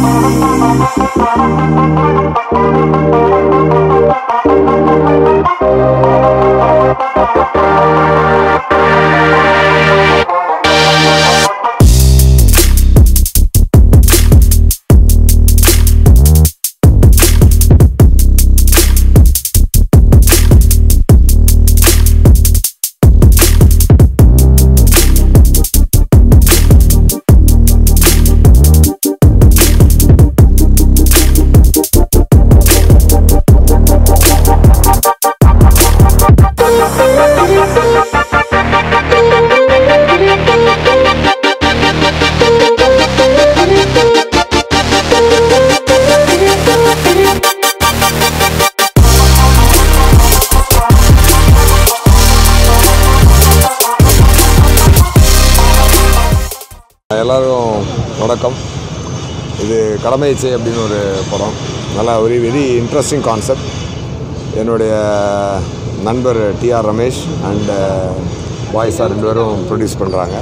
Thank எல்லோரும் வணக்கம். இது கடமை இச்சை அப்படின்னு ஒரு படம். நல்லா ஒரு வெரி இன்ட்ரெஸ்டிங் கான்செப்ட் என்னுடைய நண்பர் டிஆர் ரமேஷ் அண்ட் பாய்ஸாக uh, ரெண்டு பேரும் ப்ரொடியூஸ் பண்ணுறாங்க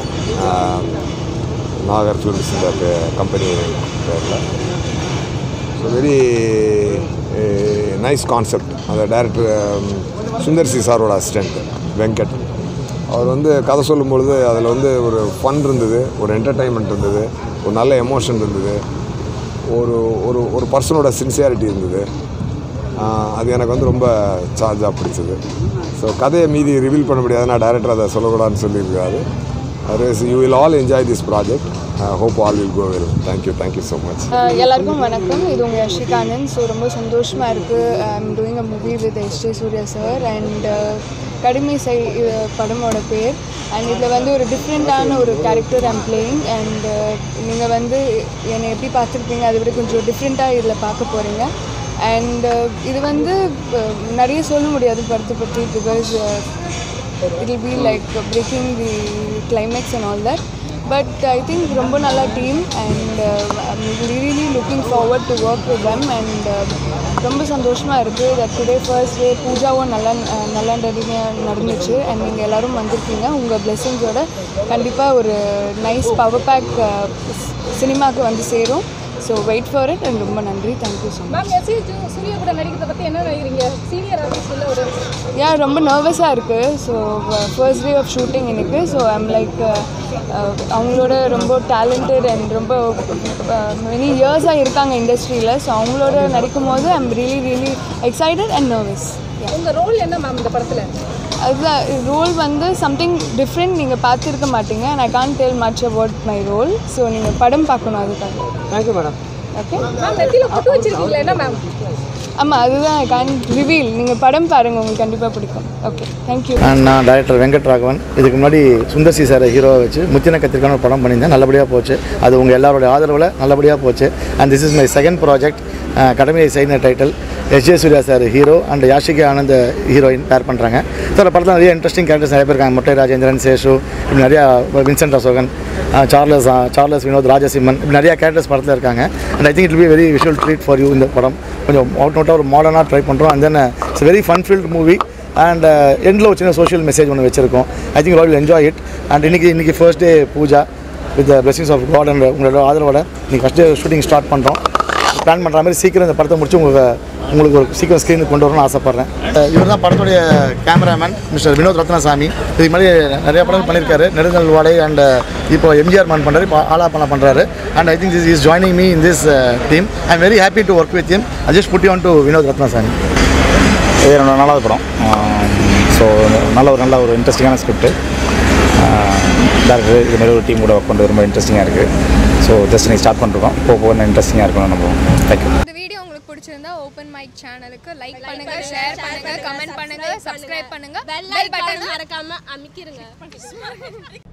நாகர் ஃபிலிம்ஸ் கம்பெனி பேரில். ஸோ வெரி நைஸ் கான்செப்ட் அந்த டைரக்டர் um, சுந்தர் சி சாரோட அசிஸ்டண்ட் வெங்கட். அவர் வந்து கதை சொல்லும் பொழுது அதில் வந்து ஒரு ஃபன் இருந்தது ஒரு என்டர்டைன்மெண்ட் இருந்தது ஒரு நல்ல எமோஷன் இருந்தது ஒரு ஒரு ஒரு பர்சனோட சின்சியாரிட்டி இருந்தது. அது எனக்கு வந்து ரொம்ப சார்ஜாக பிடிச்சது. ஸோ கதையை மீதி ரிவீல் பண்ண முடியாது நான் டேரக்டர் அதை சொல்லக்கூடாதுன்னு சொல்லியிருக்காரு. Otherwise you will all enjoy this project hope all will go well thank you thank you so much எல்லாருக்கும் வணக்கம். இது உங்கள் யஷிகானந்த். ஸோ ரொம்ப சந்தோஷமாக இருக்குது I'm doing a movie with S J Suriya sir and கடுமை செய் படமோட பேர். அண்ட் இதில் வந்து ஒரு டிஃப்ரெண்ட்டான ஒரு கேரக்டர் ஐம் பிளேயிங் அண்ட் நீங்கள் வந்து என்னை எப்படி பார்த்துருப்பீங்க அதை விட கொஞ்சம் டிஃப்ரெண்ட்டாக இதில் பார்க்க போகிறீங்க அண்ட் uh, இது வந்து uh, நிறைய சொல்ல முடியாது படத்தை பற்றி because it will be like breaking the climax and all that but I think ரொம்ப நல்ல team and really looking forward to work with them and ரொம்ப சந்தோஷமாக இருக்குது தட் டுடே ஃபர்ஸ்ட் டே பூஜாவும் நல்லா நல்லா நடந்துச்சு. அண்ட் நீங்கள் எல்லோரும் வந்திருக்கீங்க. உங்கள் பிளெஸிங்ஸோட கண்டிப்பாக ஒரு நைஸ் பவர் பேக் சினிமாவுக்கு வந்து சேரும். So wait for it and ரொம்ப நன்றி. தேங்க்யூ ஸோ மச் சூர்யா கூட நடிக்கிறத பற்றி என்ன நினைக்கிறீங்க? சீனியர் ஆர்டிஸ்டில் ஒரு யா ரொம்ப நர்வஸாக இருக்குது so first day of shooting எனக்கு. ஸோ ஐம் லைக் அவங்களோட ரொம்ப டேலண்டட் அண்ட் ரொம்ப மெனி இயர்ஸாக இருக்காங்க இண்டஸ்ட்ரியில் ஸோ அவங்களோட நடிக்கும் போது I'm really really excited and nervous உங்கள் ரோல் என்ன மேம் இந்த படத்தில்? அதுதான் ரோல் வந்து சம்திங் டிஃப்ரெண்ட் நீங்கள் பார்த்துருக்க மாட்டீங்க. And I can't tell much about my role so நீங்கள் படம் பார்க்கணும் அதுக்காக. தேங்க்யூ மேடம் ஓகே மேம் நெத்தியில் பொட்டு வச்சிருக்கீங்களா என்ன மேம் ஆமாம் அதுதான் ஐ கான் ரிவீல் நீங்கள் படம் பாருங்கள் உங்களுக்கு கண்டிப்பாக பிடிக்கும். ஓகே தேங்க்யூ நான் டைரக்டர் வெங்கட் ராகவன் இதுக்கு முன்னாடி சுந்தர் சி சாரை ஹீரோவை வச்சு முத்தின கத்திரிக்கான ஒரு படம் பண்ணியிருந்தேன். நல்லபடியாக போச்சு. அது உங்கள் எல்லாரோட ஆதரவில் நல்லபடியாக போச்சு. And this is my second project கடமையை செய்த title S J Suriya sir hero and Yashika Anand heroine பேர் பண்ணுறாங்க சார் படத்தில் நிறைய இன்ட்ரெஸ்டிங் கேரக்டர்ஸ் நிறைய பேர் இருக்காங்க. முட்டை ராஜேந்திரன் சேஷு இப்படி நிறையா Vincent Asokan Charles Charles Vinod Rajasimman இப்படி நிறையா கேரக்டர்ஸ் படத்தில் இருக்காங்க. And I think it be very visual treat for you இந்த படம். கொஞ்சம் அவுட் அவுட்டாக ஒரு மாடர்னாக ட்ரை பண்ணுறோம் and then it's very fun filled movie and எண்டில் ஒரு சின்ன சோஷியல் மெசேஜ் ஒன்று வச்சிருக்கோம். I think will enjoy it and இன்னைக்கு இன்னைக்கு first day pooja with blessings of God and உங்களோட ஆதரவோட இன்னைக்கு ஃபஸ்ட் டே ஷூட்டிங் ஸ்டார்ட் பண்ணுறோம் பிளான் பண்ணுற மாதிரி சீக்கிரம் இந்த படத்தை முடிச்சு உங்களுக்கு உங்களுக்கு ஒரு சீக்கிரம் ஸ்க்ரீனுக்கு கொண்டு வரணும்னு ஆசைப்பட்றேன். இவர் தான் படத்துடைய கேமராமேன் மிஸ்டர் வினோத் ரத்னசாமி. இதுக்கு மாதிரி நிறைய படங்கள் பண்ணியிருக்காரு. நெடுங்கல் வாடை அண்ட் இப்போ எம்ஜிஆர் மான் பண்ணுறாரு இப்போ ஆலா பண்ண பண்ணுறாரு and I think this is joining me in this team I am very happy to work with him I just put on to Vinod Ratnasamy இது என்னோட நாலாவது படம். ஸோ நல்ல ஒரு நல்ல ஒரு இன்ட்ரெஸ்டிங்கான ஸ்கிரிப்ட் டேரக்டர் இது மாதிரி ஒரு டீம் கூட ஒர்க் பண்ணுறது ரொம்ப இன்ட்ரெஸ்டிங்காக இருக்குது ஸோ ஜஸ்ட் நீங்கள் ஸ்டார்ட் பண்ணிருக்கோம். போக போக இன்ட்ரெஸ்டிங்காக இருக்கணும் நம்ம தேங்க்யூ இந்த வீடியோ உங்களுக்கு பிடிச்சிருந்தா ஓப்பன் மைக் சேனலுக்கு லைக் பண்ணுங்க ஷேர் பண்ணுங்க கமெண்ட் பண்ணுங்க சப்ஸ்கிரைப் பண்ணுங்க. பெல் பட்டன் மறக்காம அமைக்கிருங்க.